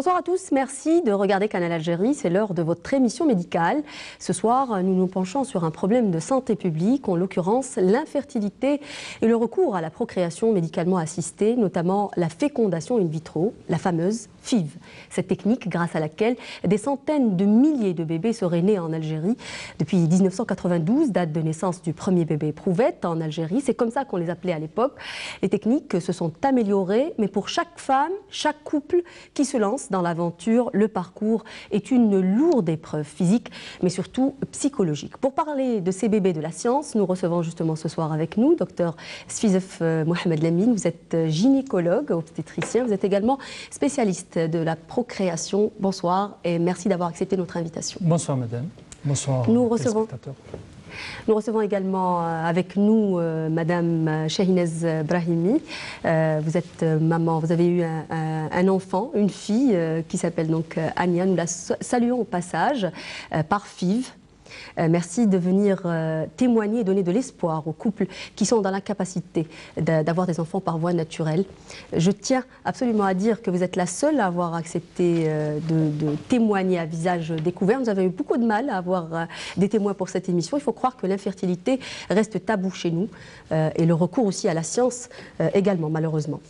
Bonsoir à tous, merci de regarder Canal Algérie, c'est l'heure de votre émission médicale. Ce soir, nous nous penchons sur un problème de santé publique, en l'occurrence l'infertilité et le recours à la procréation médicalement assistée, notamment la fécondation in vitro, la fameuse FIV. Cette technique grâce à laquelle des centaines de milliers de bébés seraient nés en Algérie. Depuis 1992, date de naissance du premier bébé éprouvette en Algérie, c'est comme ça qu'on les appelait à l'époque. Les techniques se sont améliorées, mais pour chaque femme, chaque couple qui se lance dans l'aventure, le parcours est une lourde épreuve physique, mais surtout psychologique. Pour parler de ces bébés de la science, nous recevons justement ce soir avec nous docteur Sfizef euh, Mohamed Lamine. Vous êtes gynécologue, obstétricien, vous êtes également spécialiste de la procréation. Bonsoir et merci d'avoir accepté notre invitation. Bonsoir madame. Bonsoir. Nous recevons. Nous recevons également euh, avec nous euh, Madame Shahinez Brahimi. Euh, vous êtes maman, vous avez eu un, enfant, une fille qui s'appelle donc Ania. Nous la saluons au passage par FIV. Euh, merci de venir euh, témoigner et donner de l'espoir aux couples qui sont dans l'incapacité d'avoir des enfants par voie naturelle. Je tiens absolument à dire que vous êtes la seule à avoir accepté euh, de, témoigner à visage découvert. Nous avons eu beaucoup de mal à avoir des témoins pour cette émission. Il faut croire que l'infertilité reste tabou chez nous et le recours aussi à la science également, malheureusement.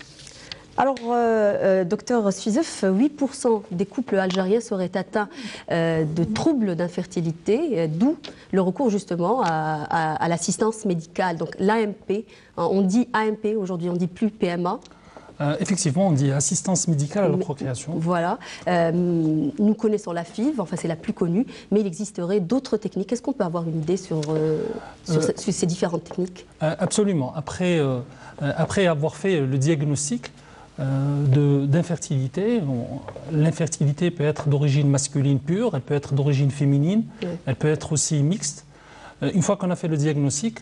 Alors, euh, euh, docteur Suizef, 8% des couples algériens seraient atteints euh, de troubles d'infertilité, d'où le recours justement à, l'assistance médicale, donc l'AMP. Hein, on dit AMP aujourd'hui, on dit plus PMA. effectivement, on dit assistance médicale à la procréation. Voilà. nous connaissons la FIV, enfin c'est la plus connue, mais il existerait d'autres techniques. Est-ce qu'on peut avoir une idée sur, sur, ces différentes techniques? Absolument. Après, après avoir fait le diagnostic, euh, d'infertilité. L'infertilité peut être d'origine masculine pure, elle peut être d'origine féminine, elle peut être aussi mixte. Euh, une fois qu'on a fait le diagnostic,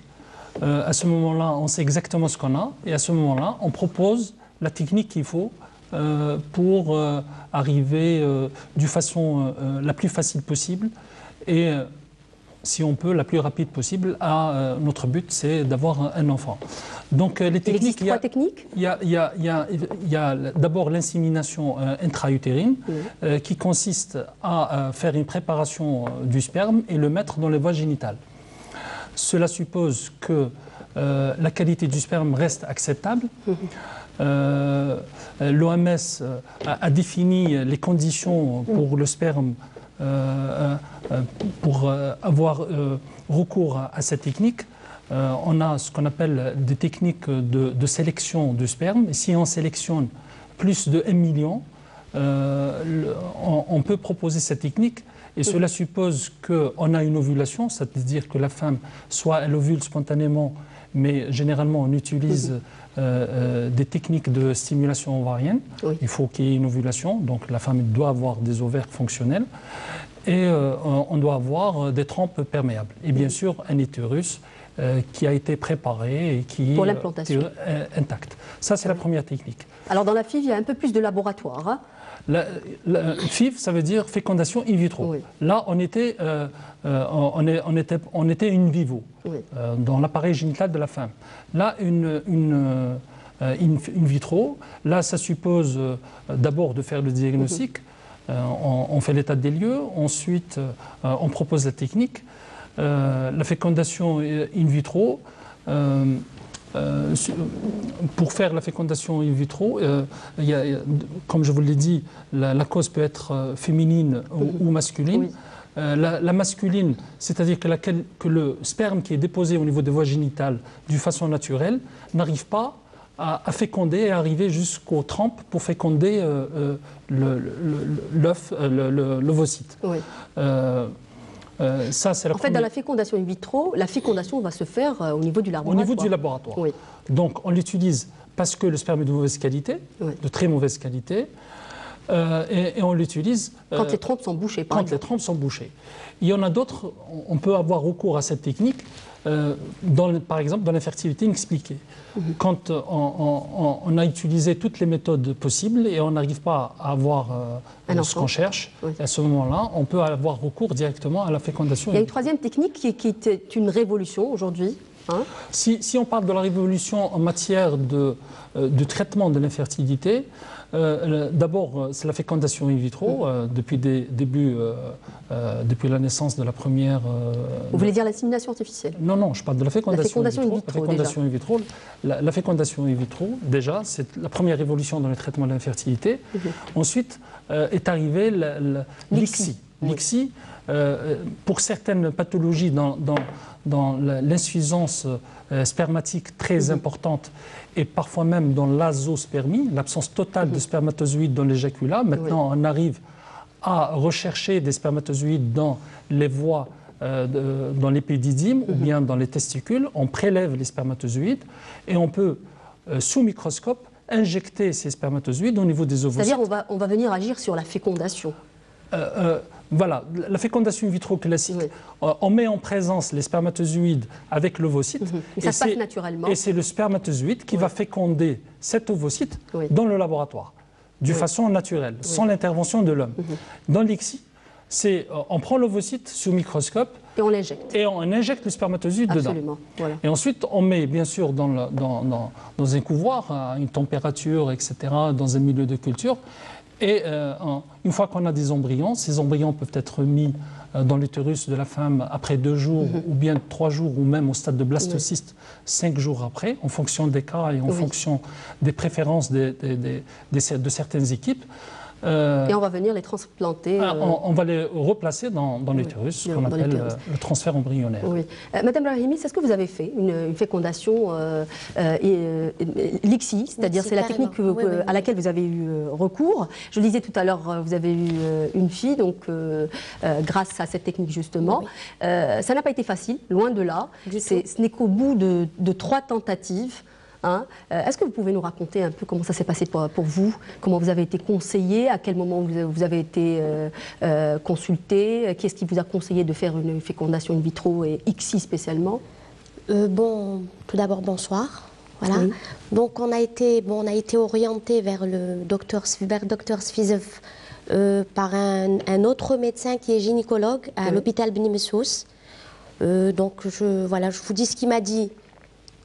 euh, à ce moment-là, on sait exactement ce qu'on a, et à ce moment-là, on propose la technique qu'il faut pour arriver de façon la plus facile possible et si on peut, la plus rapide possible. À, euh, notre but, c'est d'avoir un, enfant. Donc, euh, les techniques, il existe trois techniques? Il y a, d'abord l'insémination euh, intra-utérine, qui consiste à faire une préparation du sperme et le mettre dans les voies génitales. Cela suppose que la qualité du sperme reste acceptable. Mhm. L'OMS a, défini les conditions pour le sperme euh, euh, pour euh, avoir recours à, cette technique, on a ce qu'on appelle des techniques de, sélection de sperme. Et si on sélectionne plus de 1 million, on, peut proposer cette technique. Et cela suppose qu'on a une ovulation, c'est-à-dire que la femme, soit elle ovule spontanément, mais généralement on utilise des techniques de stimulation ovarienne. Il faut qu'il y ait une ovulation, donc la femme doit avoir des ovaires fonctionnels et euh, on doit avoir euh, des trompes perméables. Et bien sûr, un utérus euh, qui a été préparé et qui Pour l'implantation. intact. Ça, c'est la première technique. Alors, dans la FIV, il y a un peu plus de laboratoire. Hein la, FIV, ça veut dire fécondation in vitro. Là, on était, on, on, était, on était in vivo, dans l'appareil génital de la femme. Là, une, une in, vitro, là, ça suppose d'abord de faire le diagnostic. Mhm. Euh, on, fait l'état des lieux, ensuite euh, on propose la technique. Euh, la fécondation in vitro, pour faire la fécondation in vitro, comme je vous l'ai dit, la, cause peut être féminine ou, masculine. la, masculine, c'est-à-dire que, que, le sperme qui est déposé au niveau des voies génitales d'une façon naturelle n'arrive pas à, féconder et arriver jusqu'aux trempes pour féconder euh, euh, l'œuf, euh, l'ovocyte. Oui. Ça, c'est en fait, dans la fécondation in vitro, la fécondation va se faire au niveau du laboratoire. Au niveau du laboratoire. Oui. Donc, on l'utilise parce que le sperme est de mauvaise qualité, de très mauvaise qualité, et, on l'utilise. Quand les trompes sont bouchées, par Quand les trompes sont bouchées. Il y en a d'autres, on peut avoir recours à cette technique euh, dans, par exemple dans l'infertilité inexpliquée. Quand euh, on, a utilisé toutes les méthodes possibles et on n'arrive pas à avoir euh, ce qu'on cherche, à ce moment-là, on peut avoir recours directement à la fécondation. Il y a une troisième technique qui, qui est une révolution aujourd'hui. Hein? si, si, on parle de la révolution en matière de, de traitement de l'infertilité, euh, d'abord, euh, c'est la fécondation in vitro euh, depuis, des débuts, depuis la naissance de la première. Vous voulez dire l'insémination artificielle? Non, non, je parle de la fécondation, in vitro. La fécondation in vitro, la, fécondation in vitro, déjà, c'est la première révolution dans le traitement de l'infertilité. Mhm. Ensuite est arrivé l'ICSI. L'ICSI, pour certaines pathologies dans, dans l'insuffisance spermatique très mhm. importante et parfois même dans l'azospermie, l'absence totale de mhm. spermatozoïdes dans l'éjaculat. Maintenant, on arrive à rechercher des spermatozoïdes dans les voies, euh, dans l'épididyme ou mhm. bien dans les testicules. On prélève les spermatozoïdes et on peut, euh, sous microscope, injecter ces spermatozoïdes au niveau des ovocytes. C'est-à-dire on va, on va venir agir sur la fécondation. Euh, voilà, la fécondation in vitro classique, euh, on met en présence les spermatozoïdes avec l'ovocyte. Mhm. Et, ça se passe naturellement. Et c'est le spermatozoïde qui va féconder cet ovocyte dans le laboratoire, de façon naturelle, sans l'intervention de l'homme. Mhm. Dans l'ICSI, c'est euh, on prend l'ovocyte sous microscope et on l'injecte. Et on injecte le spermatozoïde Absolument. dedans. Et ensuite, on met bien sûr dans, dans, dans, un couvoir à une température, etc., dans un milieu de culture. Et euh, une fois qu'on a des embryons, ces embryons peuvent être mis euh, dans l'utérus de la femme après deux jours, mhm. ou bien trois jours, ou même au stade de blastocyste, cinq jours après, en fonction des cas et en fonction des préférences de certaines équipes. Euh, et on va venir les transplanter. Ah, on, va les replacer dans, l'utérus, ce qu'on appelle euh, le transfert embryonnaire. Oui. Euh, Madame Brahimi, est-ce que vous avez fait une, fécondation LIXI, c'est-à-dire c'est la technique à laquelle vous avez eu recours Je le disais tout à l'heure, vous avez eu une fille, donc grâce à cette technique justement. ça n'a pas été facile, loin de là. Ce n'est qu'au bout de trois tentatives Hein. Euh, est-ce que vous pouvez nous raconter un peu comment ça s'est passé pour, vous? Comment vous avez été conseillé? À quel moment vous, avez été euh, euh, consulté? Qui est-ce qui vous a conseillé de faire une fécondation in vitro et XI spécialement? Bon, tout d'abord, bonsoir. Voilà. Donc, on a été, bon, on a été orienté vers le docteur, vers docteur par un, autre médecin qui est gynécologue à l'hôpital Beni donc, je, voilà, je vous dis ce qu'il m'a dit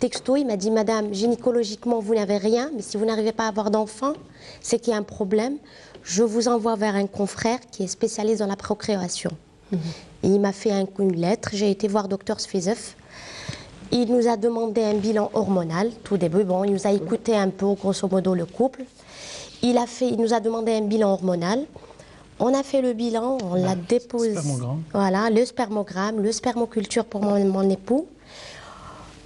texto, il m'a dit Madame, gynécologiquement, vous n'avez rien, mais si vous n'arrivez pas à avoir d'enfant, c'est qu'il y a un problème. Je vous envoie vers un confrère qui est spécialiste dans la procréation. Mhm. il m'a fait une lettre. J'ai été voir docteur Sfizef. Il nous a demandé un bilan hormonal, tout début. Bon, il nous a écouté un peu, grosso modo, le couple. Il, a fait, il nous a demandé un bilan hormonal. On a fait le bilan, on l'a déposé. Voilà, le spermogramme, le spermoculture pour mon, mon époux.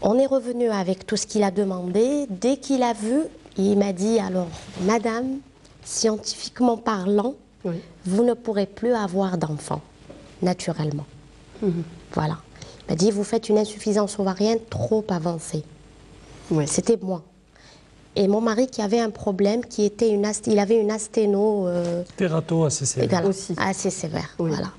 On est revenu avec tout ce qu'il a demandé. Dès qu'il a vu, il m'a dit alors, Madame, scientifiquement parlant, vous ne pourrez plus avoir d'enfant, naturellement. Mhm. Voilà. Il m'a dit vous faites une insuffisance ovarienne trop avancée. C'était moi. Et mon mari qui avait un problème, qui était une il avait une asténo. Euh, assez sévère. Aussi. Assez sévère. Voilà.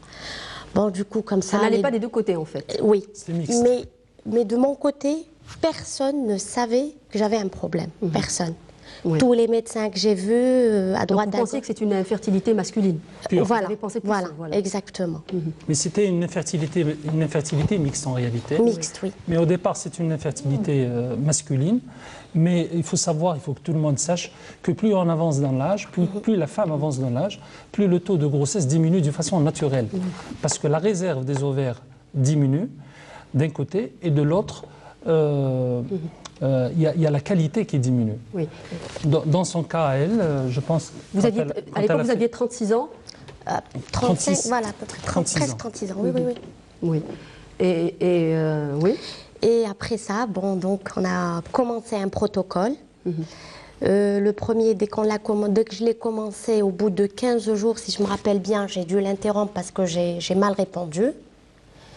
Bon, du coup, comme ça. Ça n'allait pas des deux côtés, en fait. Oui. Mais mais de mon côté, personne ne savait que j'avais un problème. Mhm. Personne. Tous les médecins que j'ai vus euh, à droite. Donc vous pensez que c'est une infertilité masculine Voilà, voilà, exactement. Mhm. Mais c'était une infertilité, une infertilité mixte en réalité. Mixte, oui. Mais au départ, c'est une infertilité euh, masculine. Mais il faut savoir, il faut que tout le monde sache que plus on avance dans l'âge, plus, mhm. plus, la femme avance dans l'âge, plus le taux de grossesse diminue de façon naturelle. Parce que la réserve des ovaires diminue d'un côté, et de l'autre, euh, euh, il y, a la qualité qui diminue. Oui. Dans, son cas à elle, euh, je pense. Vous aviez, à l'époque, vous aviez 36 ans 35, voilà, à peu près. 36 ans. 36 ans, oui, oui, oui. Oui. Et, oui. Et après ça, bon, donc, on a commencé un protocole. Mhm. le premier, dès, qu'on l'a dès que je l'ai commencé, au bout de 15 jours, si je me rappelle bien, j'ai dû l'interrompre parce que j'ai mal répondu.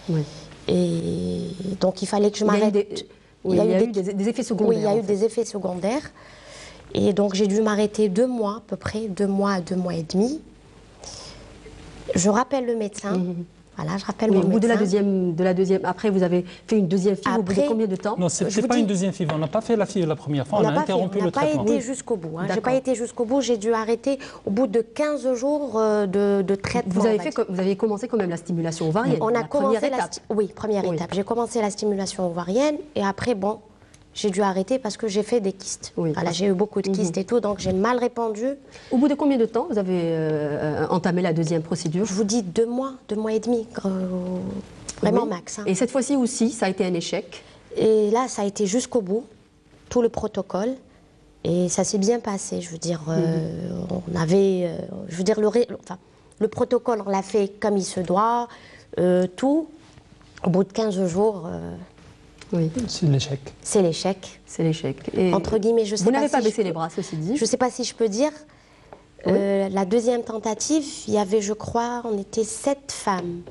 Oui. Et donc il fallait que je m'arrête. Il y a, eu, des, effets secondaires. Oui, il y a eu des effets secondaires. Et donc j'ai dû m'arrêter deux mois à peu près, deux mois à deux mois et demi. Je rappelle le médecin. Mhm. Voilà, je rappelle mon Au bout de la, deuxième, de la deuxième, après vous avez fait une deuxième FIV au bout de Après- combien de temps? Non, c'était pas dis- une deuxième FIV. On n'a pas fait la FIV la première fois, On a fait- interrompu on le pas traitement. été jusqu'au bout. Hein. J'ai pas été jusqu'au bout. J'ai dû arrêter au bout de 15 jours euh, de, de traitement. vous avez, fait, vous avez commencé quand même la stimulation ovarienne. On a la commencé première la étape. oui première Oui. étape. J'ai commencé la stimulation ovarienne et après bon, j'ai dû arrêter parce que j'ai fait des kystes. Oui. Voilà, j'ai eu beaucoup de kystes et tout, donc j'ai mal répandu. Au bout de combien de temps vous avez euh, euh, entamé la deuxième procédure? Je vous dis deux mois, deux mois et demi, vraiment Oui. max. hein. Et cette fois-ci aussi, ça a été un échec? Et là, ça a été jusqu'au bout, tout le protocole. Et ça s'est bien passé. Je veux dire, euh, on avait. euh, je veux dire, le, ré- enfin, le protocole, on l'a fait comme il se doit, tout. Au bout de 15 jours, Oui, C'est l'échec. c'est l'échec. c'est l'échec. Entre guillemets, je sais vous pas n'avez si pas je baissé peux- les bras, ceci dit. Je ne sais pas si je peux dire. euh, la deuxième tentative, il y avait, je crois, on était sept femmes.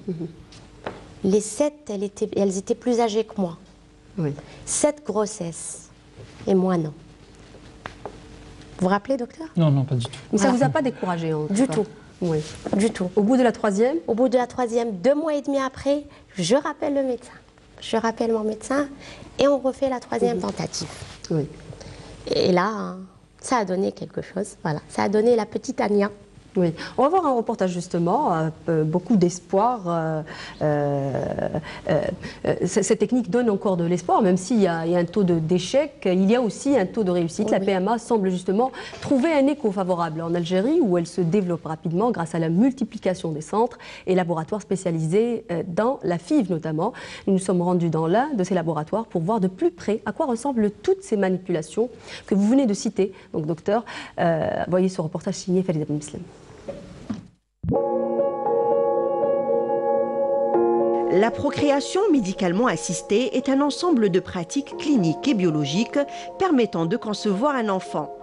Les sept, elles étaient, elles étaient plus âgées que moi. Oui. Sept grossesses. Et moi, non. Vous vous rappelez, docteur? Non, non, pas du tout. Mais ça ne Voilà. vous a pas découragé en Du cas. tout. Oui. Du tout. Au bout de la troisième, Au bout de la troisième, deux mois et demi après, je rappelle le médecin. Je rappelle mon médecin et on refait la troisième tentative. oui. Et là, ça a donné quelque chose. Voilà, ça a donné la petite Ania. Oui, on va voir un reportage justement, euh, euh, beaucoup d'espoir. euh, cette technique donne encore de l'espoir, même s'il y, y a un taux d'échec, il y a aussi un taux de réussite. La Oui. PMA semble justement trouver un écho favorable en Algérie, où elle se développe rapidement grâce à la multiplication des centres et laboratoires spécialisés dans la FIV notamment. Nous nous sommes rendus dans l'un de ces laboratoires pour voir de plus près à quoi ressemblent toutes ces manipulations que vous venez de citer. Donc docteur, voyez ce reportage signé Farida Ben La procréation médicalement assistée est un ensemble de pratiques cliniques et biologiques permettant de concevoir un enfant.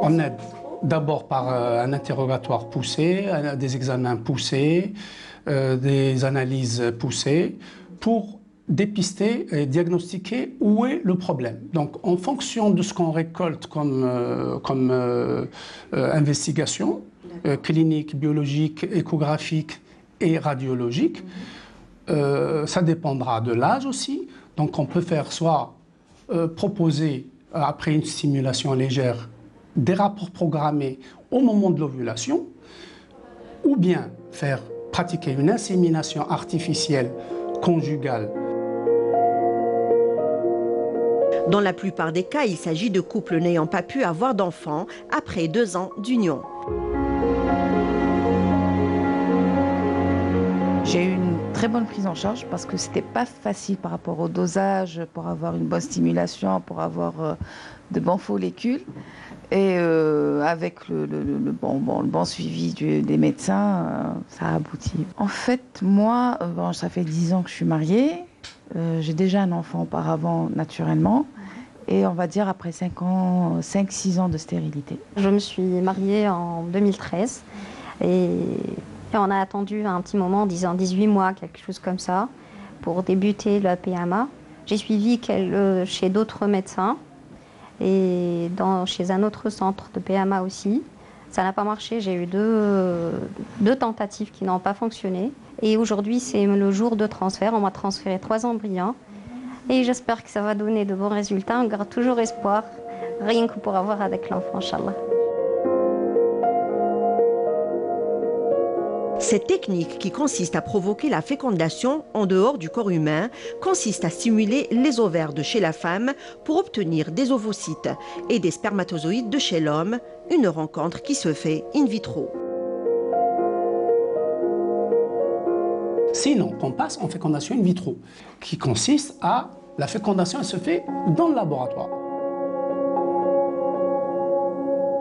On aide d'abord par euh, un interrogatoire poussé, des examens poussés, euh, des analyses poussées pour dépister et diagnostiquer où est le problème. Donc en fonction de ce qu'on récolte comme, euh, investigation euh, clinique, biologique, échographique et radiologique, euh, ça dépendra de l'âge aussi. Donc on peut faire soit euh, proposer, euh, après une stimulation légère, des rapports programmés au moment de l'ovulation, ou bien faire pratiquer une insémination artificielle conjugale Dans la plupart des cas, il s'agit de couples n'ayant pas pu avoir d'enfants après deux ans d'union. J'ai eu une très bonne prise en charge parce que c'était pas facile par rapport au dosage, pour avoir une bonne stimulation, pour avoir euh, de bons follicules. Et euh, avec le, bon, suivi des médecins, euh, ça a abouti. En fait, moi, bon, ça fait 10 ans que je suis mariée. J'ai déjà un enfant auparavant, naturellement. Et on va dire après 5 ans, 5-6 ans de stérilité. Je me suis mariée en 2013 et, on a attendu un petit moment, disons 18 mois, quelque chose comme ça, pour débuter la PMA. J'ai suivi euh, chez d'autres médecins et chez un autre centre de PMA aussi. Ça n'a pas marché, j'ai eu deux, deux tentatives qui n'ont pas fonctionné. Et aujourd'hui, c'est le jour de transfert. On m'a transféré trois embryons. Et j'espère que ça va donner de bons résultats. On garde toujours espoir, rien que pour avoir avec l'enfant, Inch'Allah. Cette technique qui consiste à provoquer la fécondation en dehors du corps humain consiste à stimuler les ovaires de chez la femme pour obtenir des ovocytes et des spermatozoïdes de chez l'homme, une rencontre qui se fait in vitro. Sinon, on passe en fécondation in vitro, qui consiste à la fécondation se fait dans le laboratoire.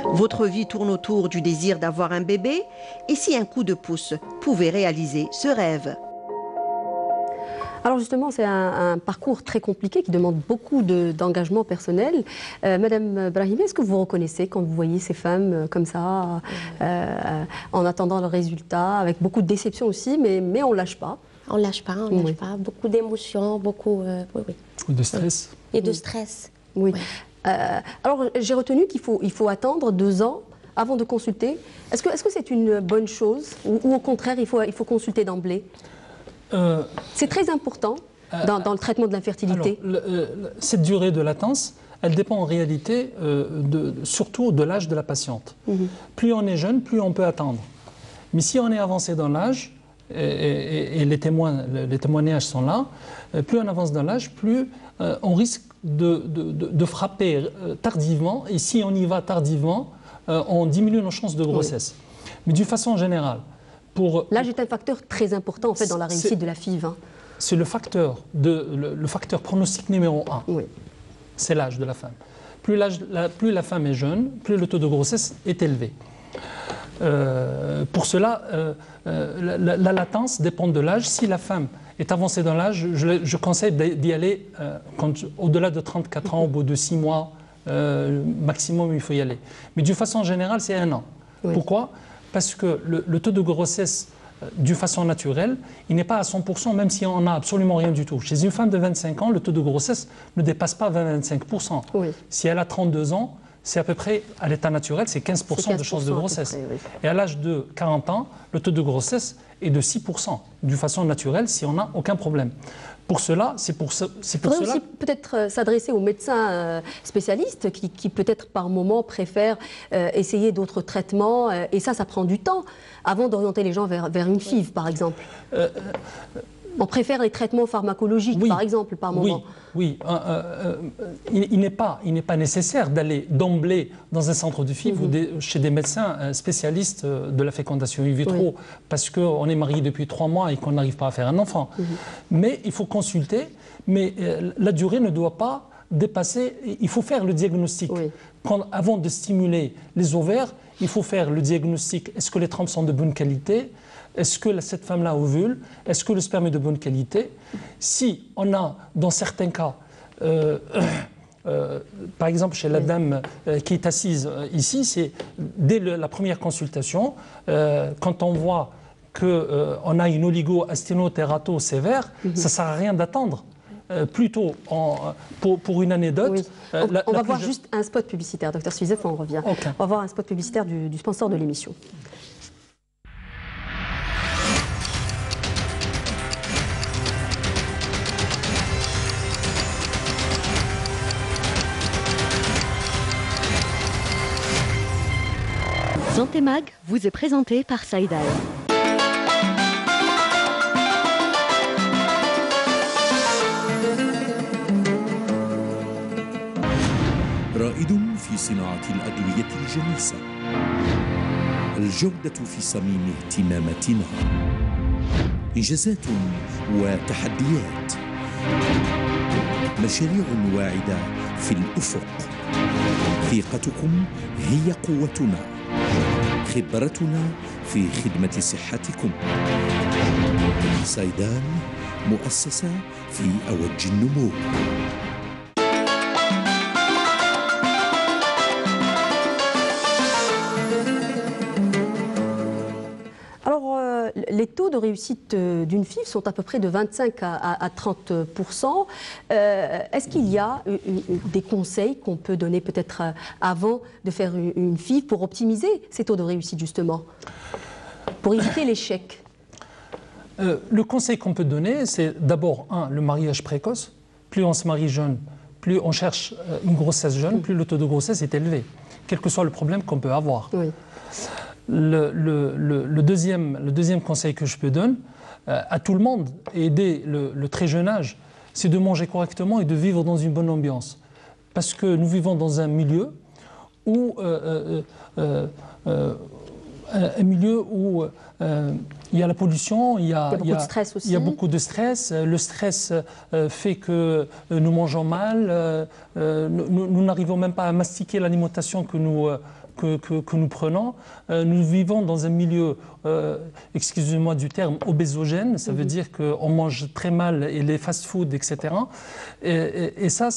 Votre vie tourne autour du désir d'avoir un bébé et si un coup de pouce pouvait réaliser ce rêve Alors justement, c'est un, un parcours très compliqué qui demande beaucoup de- d'engagement personnel. Euh, Madame Brahimi, est-ce que vous reconnaissez quand vous voyez ces femmes euh, comme ça, euh, en attendant le résultat, avec beaucoup de déception aussi, mais, mais on ne lâche pas? On lâche pas, on lâche Oui. pas. Beaucoup d'émotions, beaucoup. euh, oui, oui. Ou de stress. Et de stress. Oui. Euh, alors j'ai retenu qu'il faut, il faut attendre deux ans avant de consulter. Est-ce que c'est -ce c'est une bonne chose ou, au contraire, il faut, il faut consulter d'emblée? Euh, C'est très important euh, dans, le traitement de l'infertilité. cette durée de latence, elle dépend en réalité de, surtout de l'âge de la patiente. Mhm. Plus on est jeune, plus on peut attendre. Mais si on est avancé dans l'âge, et, les, témoins, les témoignages sont là, plus on avance dans l'âge, plus on risque de, frapper euh, tardivement, et si on y va tardivement, euh, on diminue nos chances de grossesse. Mais d'une façon générale, pour... L'âge est un facteur très important en fait dans la réussite de la FIV. Hein. C'est le facteur, de, le, facteur pronostic numéro un. Oui. C'est l'âge de la femme. Plus, la, plus la femme est jeune, plus le taux de grossesse est élevé. Euh, pour cela, la, la, latence dépend de l'âge. Si la femme est avancé dans l'âge, je, conseille d'y aller euh, au-delà de 34 ans, au bout de 6 mois euh, maximum, il faut y aller. Mais d'une façon générale, c'est un an. Pourquoi? Parce que le, taux de grossesse euh, d'une façon naturelle, il n'est pas à 100%, même si on n'a absolument rien du tout. Chez une femme de 25 ans, le taux de grossesse ne dépasse pas 20-25%. Si elle a 32 ans, c'est à peu près, à l'état naturel, c'est 15%, de chances de grossesse. Et à l'âge de 40 ans, le taux de grossesse est de 6%, d'une façon naturelle, si on n'a aucun problème. Pour cela, c'est pour, ce, c'est pour cela. aussi peut-être euh, s'adresser aux médecins euh, spécialistes qui, peut-être par moment préfèrent euh, essayer d'autres traitements. et ça, ça prend du temps avant d'orienter les gens vers, vers une FIV, par exemple. On préfère les traitements pharmacologiques, par exemple, par moment. Oui, oui. Euh, euh, euh, il, n'est pas, pas, nécessaire d'aller d'emblée dans un centre de FIV ou mhm. chez des médecins spécialistes de la fécondation in vitro parce qu'on est marié depuis trois mois et qu'on n'arrive pas à faire un enfant. Mhm. Mais il faut consulter, mais la durée ne doit pas dépasser, il faut faire le diagnostic. avant de stimuler les ovaires, il faut faire le diagnostic. Est-ce que les trempes sont de bonne qualité? Est-ce que cette femme-là ovule? Est-ce que le sperme est de bonne qualité? Si on a, dans certains cas, euh, euh, par exemple, chez la dame euh, qui est assise ici, c'est dès la première consultation, quand on voit qu'on a une oligo-asténotérato sévère, mhm. ça ne sert à rien d'attendre. Plutôt en, pour, une anecdote. on, va voir juste un spot publicitaire, docteur Suizef, on revient. On va voir un spot publicitaire du sponsor de l'émission. Santé Mag vous est présenté par Saïdal. في صناعة الأدوية الجنيسة الجودة في صميم اهتماماتنا. إنجازات وتحديات. مشاريع واعدة في الأفق. ثقتكم هي قوتنا. خبرتنا في خدمة صحتكم. سيدان مؤسسة في أوج النمو. Taux de réussite euh, d'une FIV sont à peu près de 25 à, 30 euh, Est-ce qu'il y a euh, des conseils qu'on peut donner peut-être avant de faire une FIV pour optimiser ces taux de réussite justement? Pour éviter l'échec? Le conseil qu'on peut donner, c'est d'abord, un, le mariage précoce. Plus on se marie jeune, plus on cherche une grossesse jeune, plus le taux de grossesse est élevé, quel que soit le problème qu'on peut avoir. Oui. Le, deuxième, le, deuxième, conseil que je peux donner euh, à tout le monde, et dès le, très jeune âge, c'est de manger correctement et de vivre dans une bonne ambiance. Parce que nous vivons dans un milieu où, euh, euh, un milieu où il y a la pollution, il y a, beaucoup de stress aussi. Il y a beaucoup de stress. Le stress fait que nous mangeons mal, nous n'arrivons même pas à mastiquer l'alimentation que nous que, nous prenons. Euh, nous vivons dans un milieu, euh, excusez-moi du terme, obésogène, ça veut mhm. dire qu'on mange très mal et les fast-foods, etc. Et, ça,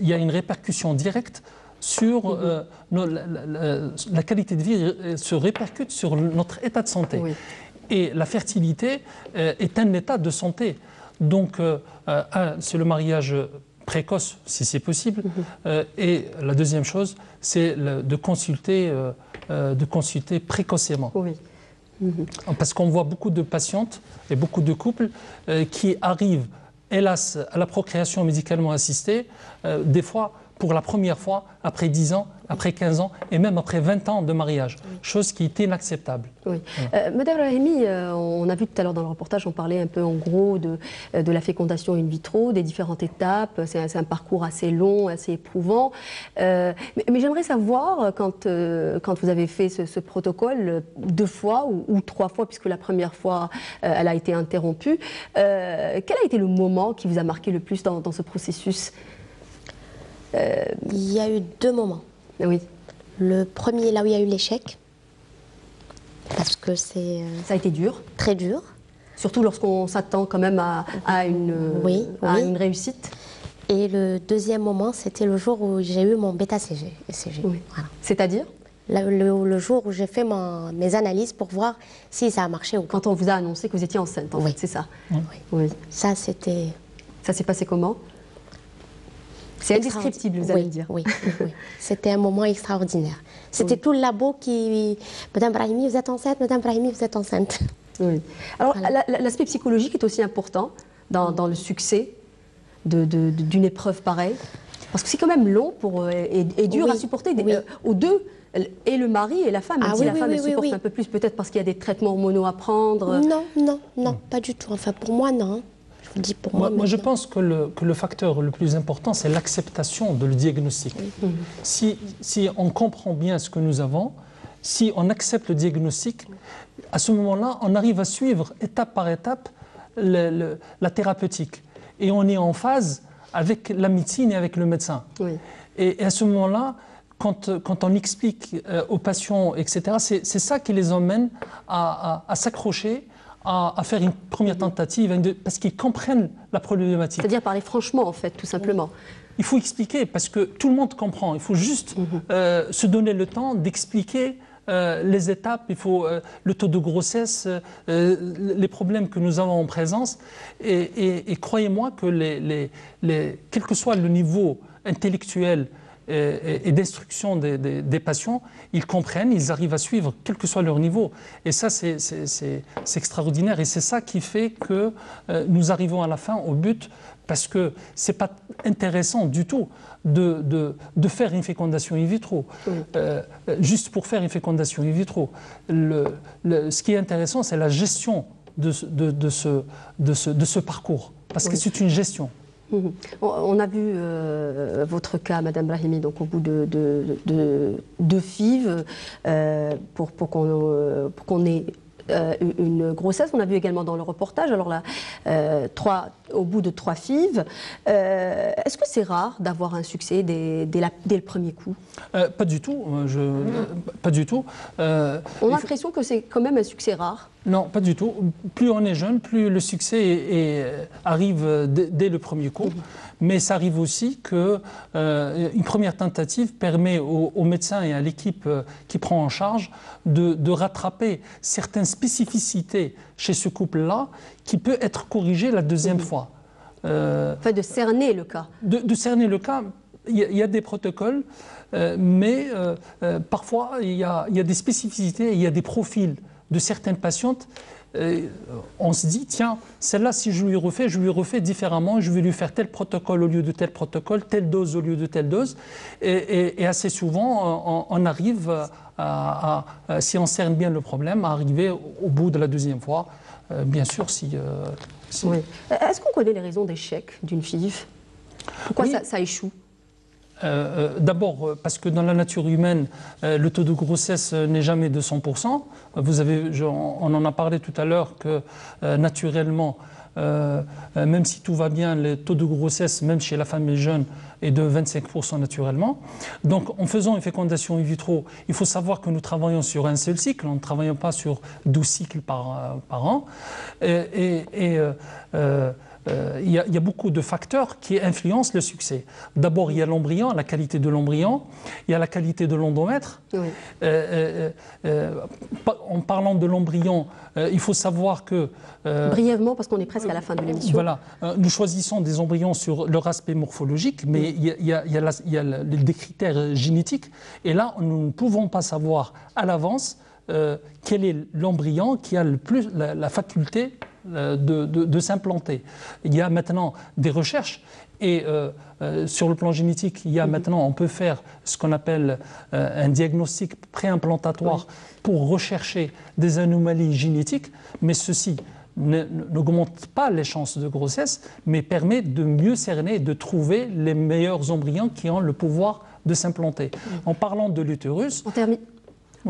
il y a une répercussion directe sur mhm. euh, la, qualité de vie se répercute sur notre état de santé. Et la fertilité est un état de santé. Donc, c'est le mariage précoce si c'est possible. Mhm. et la deuxième chose, c'est de consulter, de consulter précocement. Oui. Mhm. Parce qu'on voit beaucoup de patientes et beaucoup de couples qui arrivent, hélas, à la procréation médicalement assistée, des fois pour la première fois après 10 ans après 15 ans et même après 20 ans de mariage, chose qui est inacceptable. Oui. Euh, Madame Rahimi, euh, on a vu tout à l'heure dans le reportage, on parlait un peu en gros de, euh, de la fécondation in vitro, des différentes étapes. C'est un, parcours assez long, assez éprouvant. mais, j'aimerais savoir, quand, quand vous avez fait ce, protocole, deux fois ou, trois fois, puisque la première fois, elle a été interrompue, quel a été le moment qui vous a marqué le plus dans, dans ce processus? Il y a eu deux moments. Oui. Le premier, là où il y a eu l'échec, parce que c'est... Euh, Ça a été dur Très dur. Surtout lorsqu'on s'attend quand même à, une, oui, à une réussite. Et le deuxième moment, c'était le jour où j'ai eu mon bêta-CG. C'est-à-dire? Le, jour où j'ai fait mes analyses pour voir si ça a marché ou pas. Quand on vous a annoncé que vous étiez enceinte, en oui. c'est ça? Oui. Ça, c'était... Ça s'est passé comment? C'est indescriptible, vous allez dire. Oui, oui, c'était un moment extraordinaire. C'était tout le labo qui. Madame Brahimi, vous êtes enceinte, Madame Brahimi, vous êtes enceinte. Oui. Alors, l'aspect psychologique est aussi important dans, le succès d'une épreuve pareille. Parce que c'est quand même long pour, euh, et, dur à supporter des, euh, aux deux et le mari et la femme. Ah, si la femme supporte un peu plus, peut-être parce qu'il y a des traitements hormonaux à prendre. Non, non, non, pas du tout. Enfin, pour moi, non pour moi. Moi, je pense que le, que le, facteur le plus important, c'est l'acceptation de le diagnostic. Si, si, on comprend bien ce que nous avons, si on accepte le diagnostic, à ce moment-là, on arrive à suivre étape par étape la thérapeutique. Et on est en phase avec la médecine et avec le médecin. Et, à ce moment-là, quand, quand, on explique euh, aux patients, etc., c'est ça qui les emmène à, à s'accrocher à, faire une première tentative parce qu'ils comprennent la problématique. C'est-à-dire parler franchement, en fait, tout simplement. Il faut expliquer parce que tout le monde comprend. Il faut juste mhm. euh, se donner le temps d'expliquer euh, les étapes, il faut euh, le taux de grossesse, les problèmes que nous avons en présence. Et, croyez-moi que les, les, quel que soit le niveau intellectuel et, d'instruction des, patients, ils comprennent, ils arrivent à suivre, quel que soit leur niveau. Et ça, c'est extraordinaire. Et c'est ça qui fait que euh, nous arrivons à la fin au but, parce que ce n'est pas intéressant du tout de, de, faire une fécondation in vitro. Euh, juste pour faire une fécondation in vitro. Le, ce qui est intéressant, c'est la gestion de, de, ce, de, ce, de ce parcours, parce que c'est une gestion. Mhm. On a vu euh, votre cas, Madame Brahimi, donc au bout de deux FIV, euh, pour, pour qu'on euh, ait une grossesse. On a vu également dans le reportage, alors là, trois, au bout de trois FIV. Est-ce que c'est rare d'avoir un succès dès, le premier coup? Pas du tout. Je, pas du tout. on a l'impression que c'est quand même un succès rare. Non, pas du tout. Plus on est jeune, plus le succès arrive dès, le premier coup. Mhm. Mais ça arrive aussi qu'une euh, première tentative permet aux, médecins et à l'équipe euh, qui prend en charge de, rattraper certaines spécificités chez ce couple-là qui peut être corrigée la deuxième fois. Euh, enfin, de cerner le cas. De, cerner le cas. Il y, a, des protocoles, mais parfois il y, y, a, des spécificités, il y a des profils de certaines patientes, euh, on se dit, tiens, celle-là, si je lui refais, je lui refais différemment, je vais lui faire tel protocole au lieu de tel protocole, telle dose au lieu de telle dose. Et, assez souvent, on, arrive, à, si on cerne bien le problème, à arriver au bout de la deuxième fois. Euh, bien sûr, si... Euh, Est-ce qu'on connaît les raisons d'échec d'une FIV? Pourquoi ça échoue? Euh, euh, d'abord euh, parce que dans la nature humaine, le taux de grossesse n'est jamais de 100%. Vous avez, on en a parlé tout à l'heure que naturellement, même si tout va bien, le taux de grossesse, même chez la femme jeune, est de 25% naturellement. Donc en faisant une fécondation in vitro, il faut savoir que nous travaillons sur un seul cycle, on ne travaille pas sur 12 cycles par, an. Et, et euh, il, y a, beaucoup de facteurs qui influencent le succès. D'abord, il y a l'embryon, la qualité de l'embryon, il y a la qualité de l'endomètre. Euh, en parlant de l'embryon, il faut savoir que... Brièvement, parce qu'on est presque à la fin de l'émission. Voilà, nous choisissons des embryons sur leur aspect morphologique, mais il y a, il y a des critères génétiques, et là, nous ne pouvons pas savoir à l'avance quel est l'embryon qui a le plus la faculté euh, de, s'implanter. Il y a maintenant des recherches et euh, euh, sur le plan génétique, il y a mhm. maintenant, on peut faire ce qu'on appelle un diagnostic préimplantatoire pour rechercher des anomalies génétiques, mais ceci n'augmente pas les chances de grossesse, mais permet de mieux cerner, de trouver les meilleurs embryons qui ont le pouvoir de s'implanter. En parlant de l'utérus, on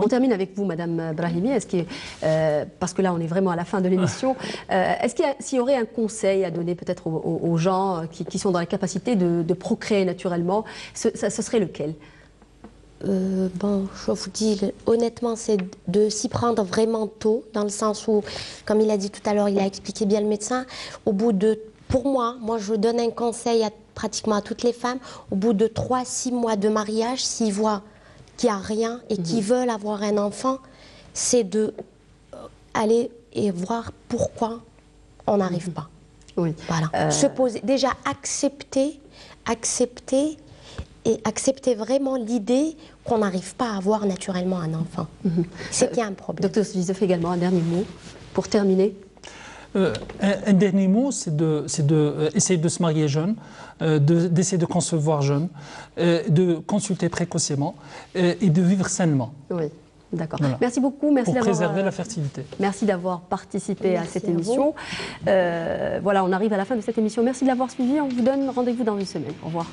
termine avec vous, Madame Brahimi. Est-ce euh, parce que là, on est vraiment à la fin de l'émission. Euh, est-ce qu'il y, aurait un conseil à donner peut-être aux, gens qui, sont dans la capacité de, procréer naturellement ce, serait lequel? Euh, bon, je vous dis honnêtement, c'est de s'y prendre vraiment tôt, dans le sens où, comme il a dit tout à l'heure, il a expliqué bien le médecin, au bout de, pour moi, moi je donne un conseil à pratiquement à toutes les femmes, au bout de 3-6 mois de mariage, s'ils voient qui a rien et qui mhm. veulent avoir un enfant, c'est de euh, aller et voir pourquoi on n'arrive mhm. pas. Oui. Voilà. Euh, Se poser, déjà accepter, accepter et accepter vraiment l'idée qu'on n'arrive pas à avoir naturellement un enfant. Mhm. C'est qu'il y a un problème. Docteur Suizef, également un dernier mot pour terminer. Euh, un, dernier mot, c'est d'essayer de, essayer de se marier jeune, euh, d'essayer de, concevoir jeune, euh, de consulter précocement et de vivre sainement. Oui. D'accord. Merci beaucoup. Merci Pour préserver la fertilité. Merci d'avoir participé à cette émission. voilà, on arrive à la fin de cette émission. Merci de l'avoir suivi. On vous donne rendez-vous dans une semaine. Au revoir.